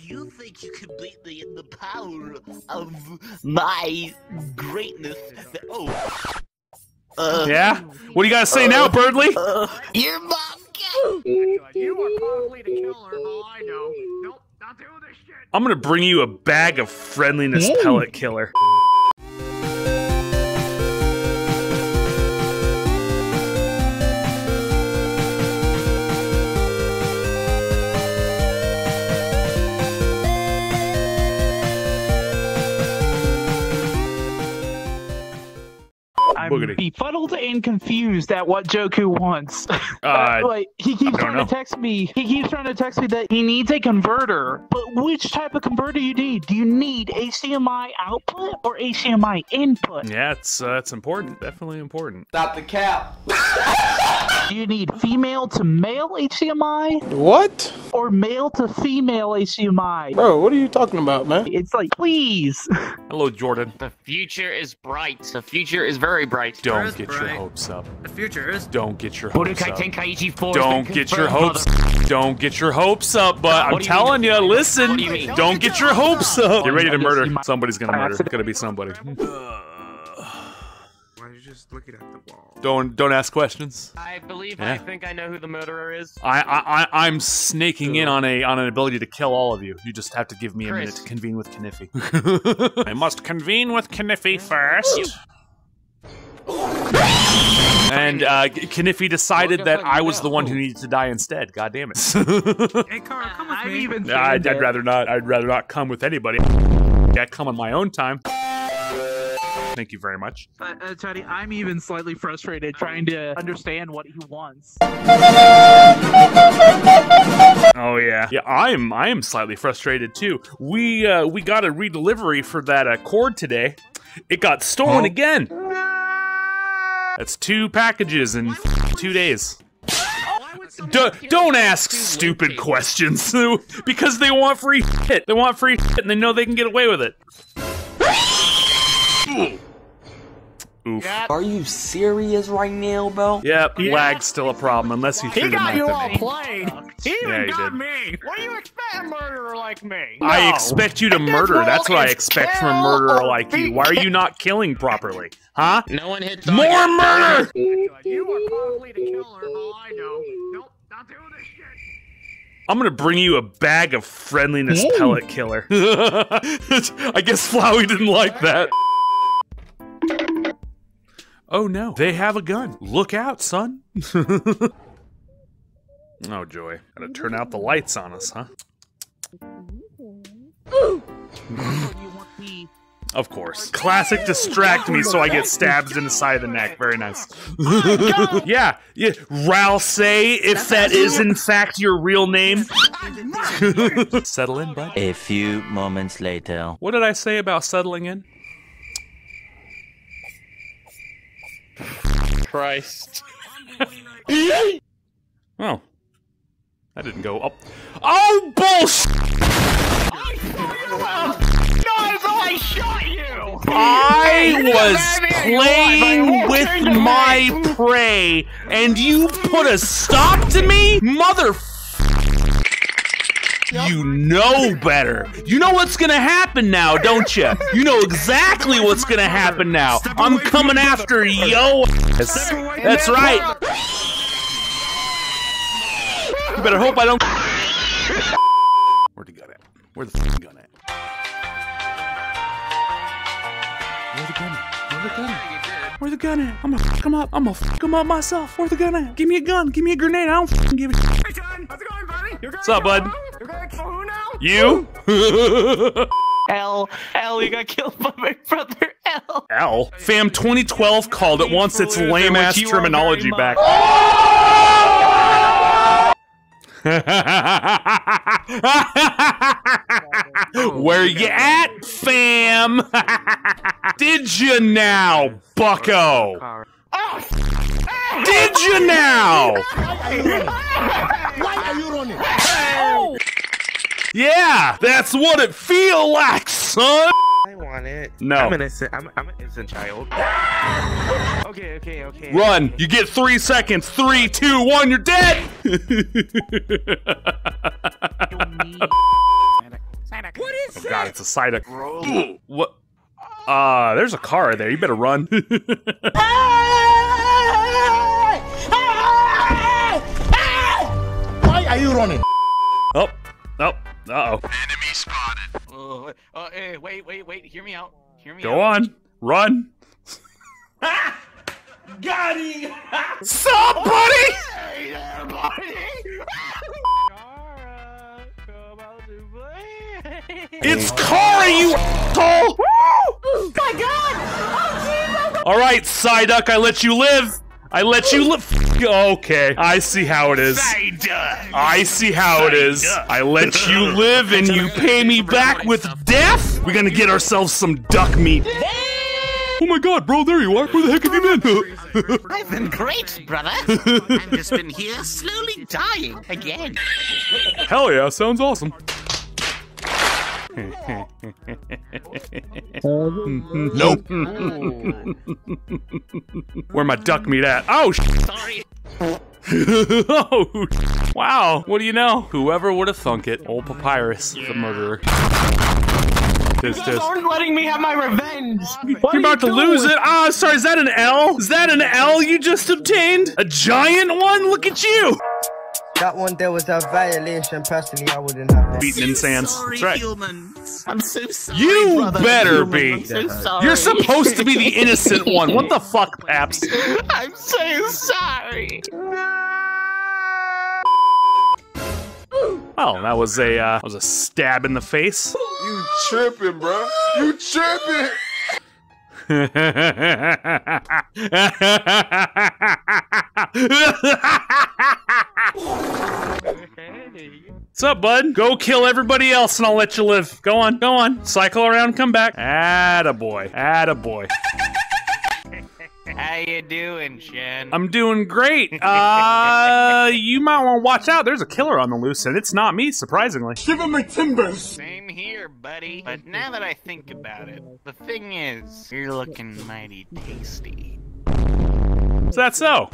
If you think you can beat me in the power of my greatness, then, oh. Uh, Yeah? What do you gotta say now, Birdly? uh, your mom can You are probably the killer, for all I know. Nope, not doing this shit. I'm gonna bring you a bag of friendliness pellet killer. I'm Boogity. befuddled and confused at what Joku wants. Uh, like he keeps trying know. to text me. He keeps trying to text me that he needs a converter. But which type of converter you need? Do you need HDMI output or HDMI input? yeah, it's uh, it's important. Definitely important. Stop the cap. Do you need female to male HDMI What? or male to female HDMI? Bro, what are you talking about, man? It's like, please. Hello, Jordan. The future is bright. The future is very bright. Don't is get your bright. Hopes up. The future is. Don't get your hopes Budokai up. Tenkaichi 4 Don't get your hopes. Up. Don't get your hopes up. But I'm you telling mean? you, listen. What do you mean? Don't get your hopes up. Get ready to murder. Somebody's gonna murder. It's gonna be somebody. Why are you just looking at the wall? Don't don't ask questions. I believe Yeah. I think I know who the murderer is. I, I I- I'm snaking in on a on an ability to kill all of you. You just have to give me a minute to convene with Kniffy. I must convene with Kniffy first. And uh, Kniffy decided that I was the one who needed to die instead. God damn it! Hey, Carl, come with I'm me. even. I'd, I'd rather not. I'd rather not come with anybody. Yeah, come on my own time. Thank you very much. Uh, uh, Teddy, I'm even slightly frustrated trying to understand what he wants. Oh yeah, yeah. I'm I am slightly frustrated too. We uh, we got a redelivery for that uh, cord today. It got stolen again. That's two packages in two days. D- don't ask stupid questions because they want free shit. They want free shit and they know they can get away with it. Oof. Are you serious right now, bro? Yep, lag's still a problem unless you He shoot him got you at all me. played. He even Yeah, he got did. me. What do you expect a murderer like me? I expect you to murder. That's what I expect from a murderer like you. Why are you not killing properly? Huh? No one hit More target. murder! You are probably the killer, all I know. Nope, not doing this shit. I'm gonna bring you a bag of friendliness pellet killer. I guess Flowey didn't like that. Oh no, they have a gun. Look out, son. oh joy, gotta turn out the lights on us, huh? you want me? Of course. Classic distract me so I get stabbed in the side of the neck. Very nice. yeah, yeah. Ral say if that is in fact your real name. Settle in, bud. A few moments later. What did I say about settling in? Christ. Oh. That didn't go up. Oh, bullshit! I shot you! I was playing you are, with but you my prey, and you put a stop to me? Mother. You know better. You know what's gonna happen now, don't you? You know exactly what's gonna happen now. I'm coming after yo. That's right. You better hope I don't. Where'd the gun at? Where the f***ing gun at? Where the gun at? Where the gun at? Where the gun at? I'm gonna fuck him up. I'm gonna fuck him up myself. Where the gun at? Give me a gun. Give me a grenade. I don't fucking give a shit. Hey, John, how's it going, buddy? You're What's up, bud? You're gonna kill who now? You? L, L, you got killed by my brother L. L. Fam 2012 called it once its lame ass Which you are terminology very back. Oh! Where you at, fam? Did you now, bucko? Did you now? Yeah, that's what it feel like, son. I want it. No. I'm an innocent. I'm, I'm an innocent child. Okay, okay, okay. Run. You get three seconds. Three, two, one. You're dead. What is Oh god, it's a Psyduck. What? Uh, there's a car there. You better run. Why are you running? oh, oh, uh oh. Oh, uh, eh, wait, wait, wait. Hear me out. Hear me Go out. on, run. Got him! Sup, buddy? It's Chara, you asshole! Oh my god! Oh, Jesus! All right, Psyduck, I let you live. I let you live. Okay, I see how it is. I see how it is. I let you live, and you pay me back with death. We're gonna get ourselves some duck meat. Oh my god, bro, there you are. Where the heck have you been? I've been great, brother. I've just been here slowly dying again. Hell yeah, sounds awesome. Nope. Where my duck meat at? Oh, sh- Sorry. oh, wow. What do you know? Whoever would have thunk it? Old Papyrus, the murderer. This, this. aren't letting me have my revenge. You're about to lose it. Ah, sorry. Is that an L? Is that an L you just obtained? A giant one? Look at you. That one there was a violation. Personally, I wouldn't have that. Beaten in sands. Sorry, That's right. humans. I'm so sorry. You brother. better Humans, be. I'm so sorry. You're supposed to be the innocent one. What the fuck, Paps? I'm so sorry. Oh, that was a uh, was a stab in the face. You tripping, bro. You tripping. What's up, bud? Go kill everybody else and I'll let you live. Go on, go on. Cycle around, come back. Attaboy. Attaboy. How you doing, Shen? I'm doing great. Uh, you might want to watch out. There's a killer on the loose, and it's not me, surprisingly. Give him my timbers. Same here, buddy. But now that I think about it, the thing is, you're looking mighty tasty. Is that so?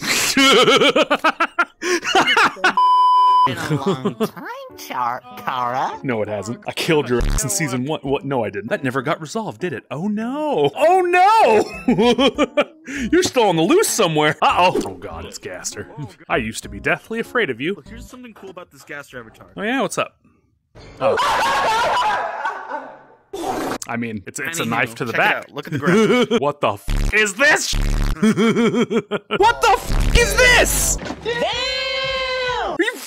Been a long time, Char Chara. no, it hasn't. I killed your ass in season one. What? No, I didn't. That never got resolved, did it? Oh no! Oh no! You're still on the loose somewhere. Uh oh. Oh god, it's Gaster. I used to be deathly afraid of you. Look, here's something cool about this Gaster avatar. Oh yeah, what's up? Oh. I mean, it's it's a knife to the back. Look at the graph. what the f is this? what the f is this?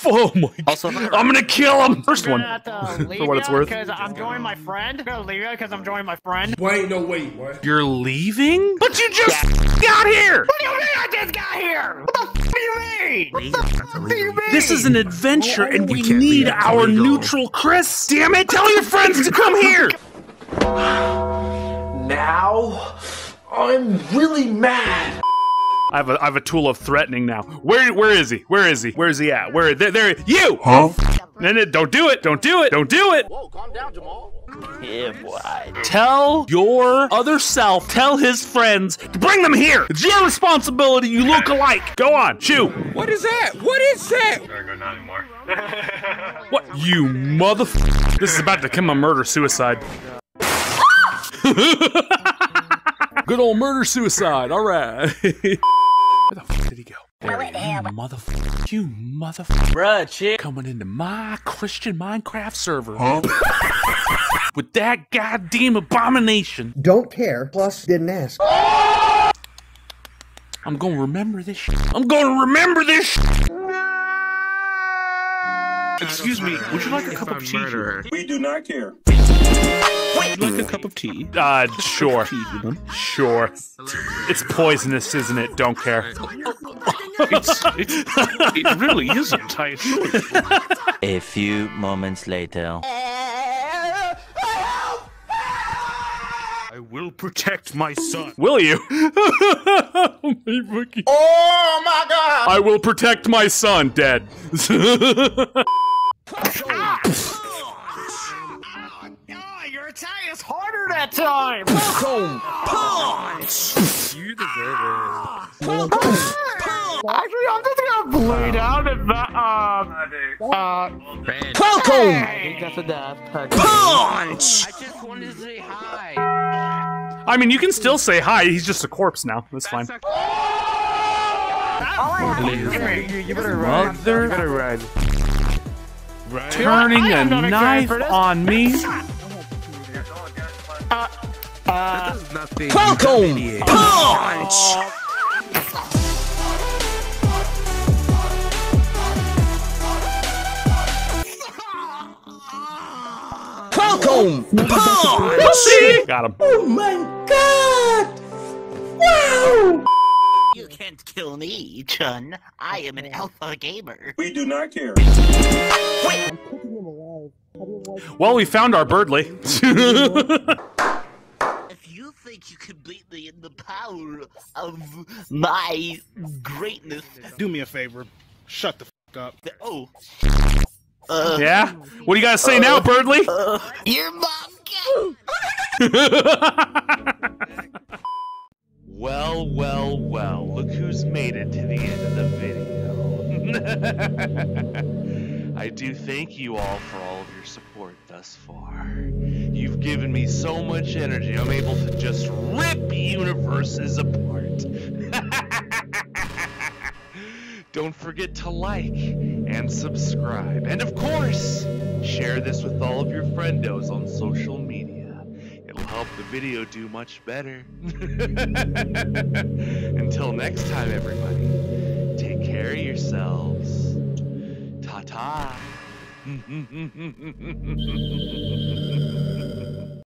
Are you f- oh my Also, I'm gonna kill him. First one, uh, For for what it's worth. Because I'm joining my friend. I'm gonna leave because I'm joining my friend. Wait, no, wait, what? You're leaving? But you just got here. What do you mean I just got here? What the f- do you mean? What the f- do you mean? This is an adventure, and we can't need our illegal. neutral Kris. Damn it! Tell your friends to come here. Now, I'm really mad. I have a I have a tool of threatening now. Where where is he? Where is he? Where is he at? Where there there you? Huh? No, no, don't do it! Don't do it! Don't do it! Whoa, calm down, Jamal. Yeah, boy. Tell your other self, tell his friends to bring them here. It's your responsibility. You look alike. Go on, shoot. What is that? What is that? What you mother? This is about to become a murder suicide. Good old murder suicide. All right. Where the fuck did he go? There he you motherfucker. You motherfucker. Bruh, chick. Coming into my Christian Minecraft server. With that goddamn abomination. Don't care. Plus, didn't ask. I'm gonna remember this shit. I'm gonna remember this shit. Excuse me, would you like a cup of tea? Murderer. We do not care. Would like a cup of tea? Uh, sure. Sure. It's poisonous, isn't it? Don't care. It's, it's, it really isn't, I assure you. A few moments later. I will protect my son. Will you? oh my Oh my god! I will protect my son, dead. Harder that time. punch You deserve Actually, I'm just gonna bleed out if that. Um, Uh, Falcon! I think that's a death. Punch! I just wanted to say hi. I mean, you can still say hi. He's just a corpse now. That's fine. You, you better run. Mother- You better run. Turning I a am not knife on me. Uh, This is nothing. Falcon! Punch! Falcon! Punch! Got him. Oh my god! Wow! You can't kill me, Chun. I am an alpha gamer. We do not care. Well, we found our Birdly. If you think you can beat me in the power of my greatness, Do me a favor. Shut the f up. the- oh, uh, yeah? What do you got to say now, Birdly? uh, your mom can. Well, well, well, look who's made it to the end of the video. I do thank you all for all of your support far. You've given me so much energy, I'm able to just rip universes apart. Don't forget to like and subscribe. And of course, share this with all of your friendos on social media. It'll help the video do much better. Until next time, everybody, take care of yourselves. Ta ta Mm-hmm.